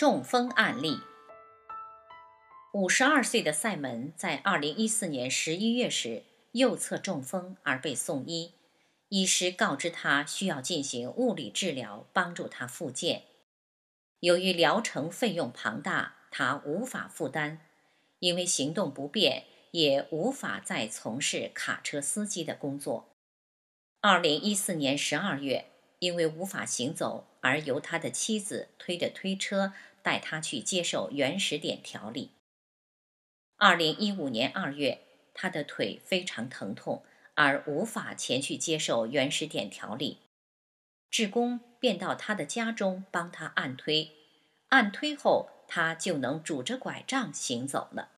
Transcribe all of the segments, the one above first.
中风案例。五十二岁的塞门在二零一四年十一月时右侧中风而被送医，医师告知他需要进行物理治疗，帮助他复健。由于疗程费用庞大，他无法负担，因为行动不便，也无法再从事卡车司机的工作。二零一四年十二月，因为无法行走，而由他的妻子推着推车带他去接受原始点调理。二零一五年二月，他的腿非常疼痛，而无法前去接受原始点调理。志工便到他的家中帮他按推，按推后他就能拄着拐杖行走了。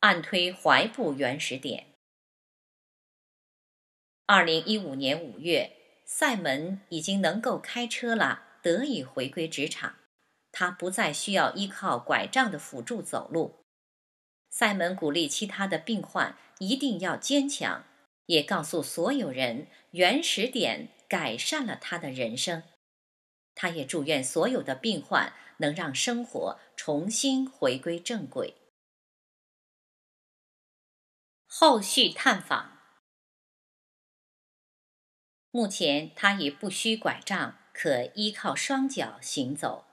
按推踝部原始点。二零一五年五月，塞门已经能够开车了，得以回归职场，他不再需要依靠拐杖的辅助走路。塞门鼓励其他的病患一定要坚强，也告诉所有人原始点改善了他的人生。他也祝愿所有的病患能让生活重新回归正轨。后续探访。目前他已不需拐杖，可依靠双脚行走。